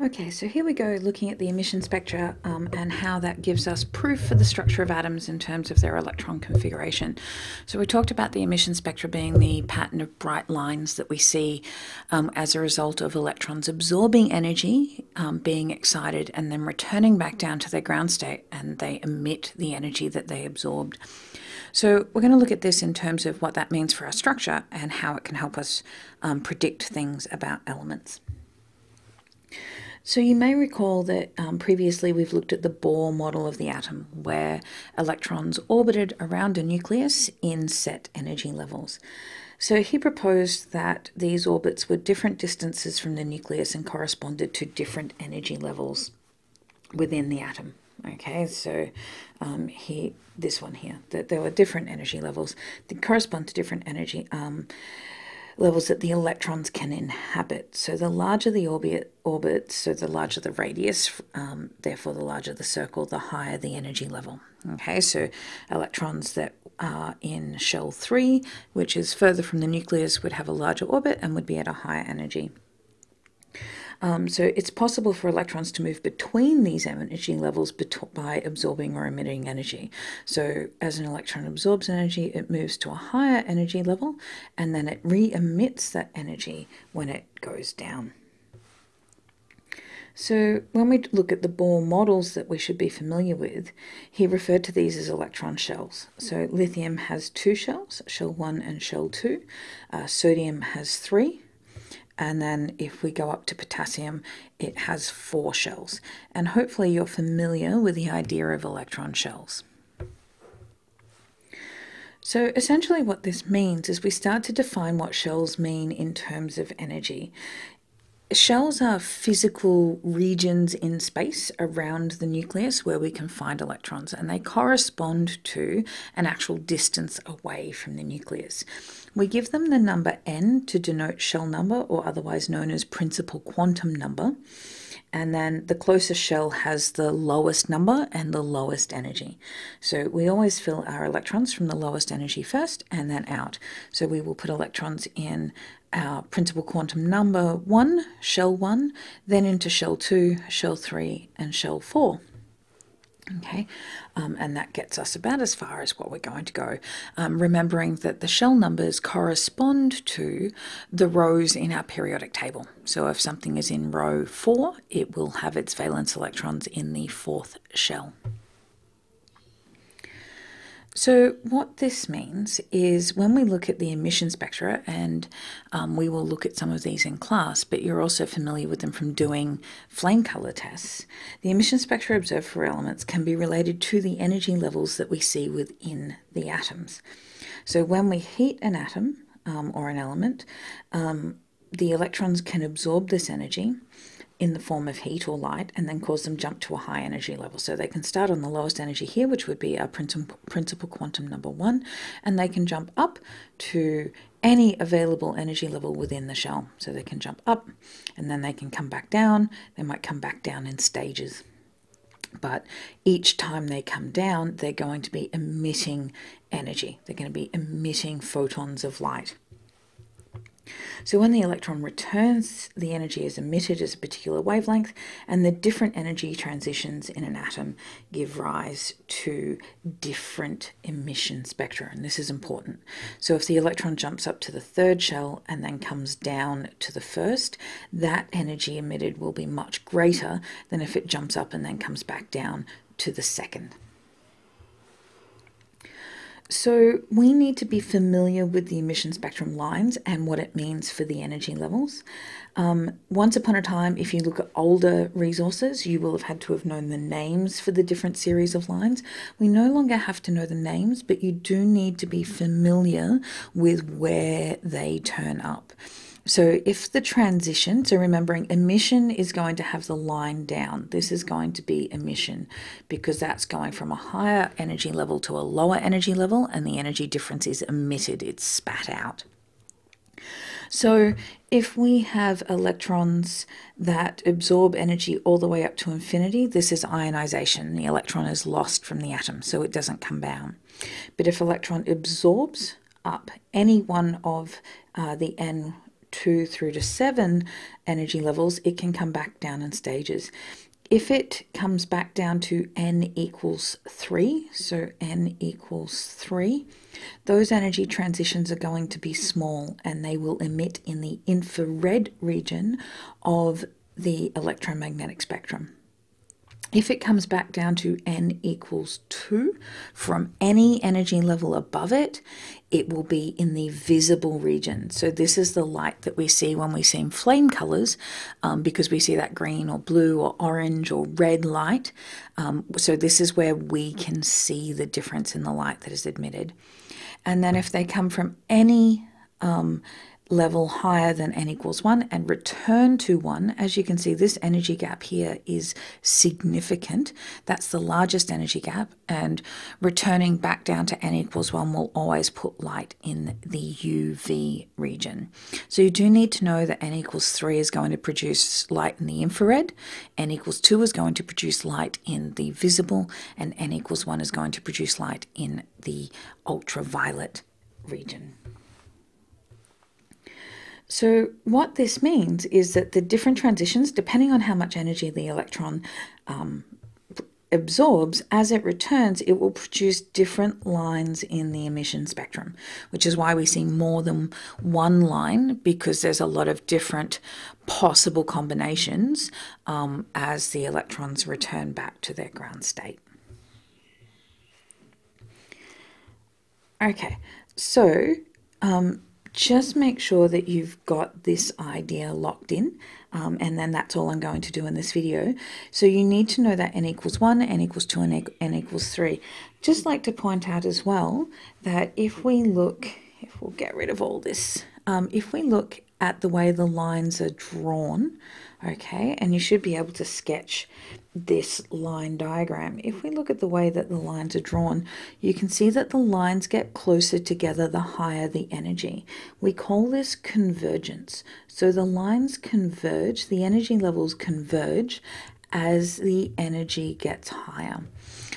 Okay, so here we go looking at the emission spectra um, and how that gives us proof for the structure of atoms in terms of their electron configuration. So we talked about the emission spectra being the pattern of bright lines that we see um, as a result of electrons absorbing energy, um, being excited, and then returning back down to their ground state, and they emit the energy that they absorbed. So we're going to look at this in terms of what that means for our structure and how it can help us um, predict things about elements. So you may recall that um, previously we've looked at the Bohr model of the atom, where electrons orbited around a nucleus in set energy levels. So he proposed that these orbits were different distances from the nucleus and corresponded to different energy levels within the atom. Okay, so um, he this one here that there were different energy levels that correspond to different energy um, levels that the electrons can inhabit. So the larger the orbit, orbit so the larger the radius, um, therefore the larger the circle, the higher the energy level. Okay, so electrons that are in shell 3, which is further from the nucleus, would have a larger orbit and would be at a higher energy. Um, so it's possible for electrons to move between these energy levels by absorbing or emitting energy. So as an electron absorbs energy, it moves to a higher energy level and then it re-emits that energy when it goes down. So when we look at the Bohr models that we should be familiar with, he referred to these as electron shells. So lithium has two shells, shell 1 and shell 2. Uh, sodium has three, and then if we go up to potassium, it has four shells. And hopefully you're familiar with the idea of electron shells. So essentially what this means is we start to define what shells mean in terms of energy. Shells are physical regions in space around the nucleus where we can find electrons, and they correspond to an actual distance away from the nucleus. We give them the number n to denote shell number, or otherwise known as principal quantum number, and then the closest shell has the lowest number and the lowest energy. So we always fill our electrons from the lowest energy first and then out. So we will put electrons in our principal quantum number 1, shell 1, then into shell 2, shell 3, and shell 4. Okay, um, and that gets us about as far as what we're going to go. Um, remembering that the shell numbers correspond to the rows in our periodic table. So if something is in row 4, it will have its valence electrons in the fourth shell. So, what this means is when we look at the emission spectra, and um, we will look at some of these in class, but you're also familiar with them from doing flame color tests, the emission spectra observed for elements can be related to the energy levels that we see within the atoms. So, when we heat an atom um, or an element, um, the electrons can absorb this energy in the form of heat or light and then cause them jump to a high energy level. So they can start on the lowest energy here, which would be our principal quantum number one, and they can jump up to any available energy level within the shell. So they can jump up and then they can come back down. They might come back down in stages. But each time they come down, they're going to be emitting energy. They're going to be emitting photons of light. So when the electron returns, the energy is emitted as a particular wavelength, and the different energy transitions in an atom give rise to different emission spectra, and this is important. So if the electron jumps up to the third shell and then comes down to the first, that energy emitted will be much greater than if it jumps up and then comes back down to the second. So we need to be familiar with the emission spectrum lines and what it means for the energy levels. Um, once upon a time, if you look at older resources, you will have had to have known the names for the different series of lines. We no longer have to know the names, but you do need to be familiar with where they turn up. So if the transition, so remembering emission is going to have the line down. This is going to be emission because that's going from a higher energy level to a lower energy level and the energy difference is emitted, it's spat out. So if we have electrons that absorb energy all the way up to infinity, this is ionization. The electron is lost from the atom, so it doesn't come down. But if electron absorbs up any one of uh, the n 2 through to 7 energy levels, it can come back down in stages. If it comes back down to n equals 3, so n equals 3, those energy transitions are going to be small and they will emit in the infrared region of the electromagnetic spectrum. If it comes back down to n equals 2 from any energy level above it, it will be in the visible region. So this is the light that we see when we see flame colors um, because we see that green or blue or orange or red light. Um, so this is where we can see the difference in the light that is emitted. And then if they come from any um, level higher than n equals 1 and return to 1. As you can see, this energy gap here is significant. That's the largest energy gap, and returning back down to n equals 1 will always put light in the UV region. So you do need to know that n equals 3 is going to produce light in the infrared, n equals 2 is going to produce light in the visible, and n equals 1 is going to produce light in the ultraviolet region. So, what this means is that the different transitions, depending on how much energy the electron um, absorbs, as it returns, it will produce different lines in the emission spectrum, which is why we see more than one line because there's a lot of different possible combinations um, as the electrons return back to their ground state. Okay, so um, just make sure that you've got this idea locked in um, and then that's all I'm going to do in this video. So you need to know that n equals 1, n equals 2, and n equals 3. Just like to point out as well that if we look, if we'll get rid of all this, um, if we look at the way the lines are drawn, okay, and you should be able to sketch this line diagram. If we look at the way that the lines are drawn, you can see that the lines get closer together the higher the energy. We call this convergence. So the lines converge, the energy levels converge as the energy gets higher.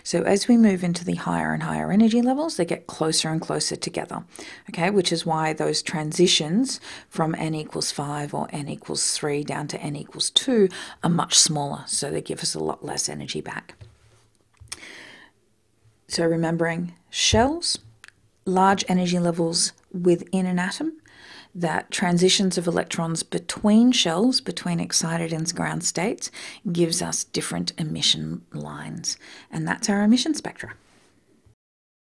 So as we move into the higher and higher energy levels, they get closer and closer together, okay, which is why those transitions from n equals 5 or n equals 3 down to n equals 2 are much smaller, so they give us a lot less energy back. So remembering shells, large energy levels within an atom, that transitions of electrons between shells, between excited and ground states, gives us different emission lines. And that's our emission spectra.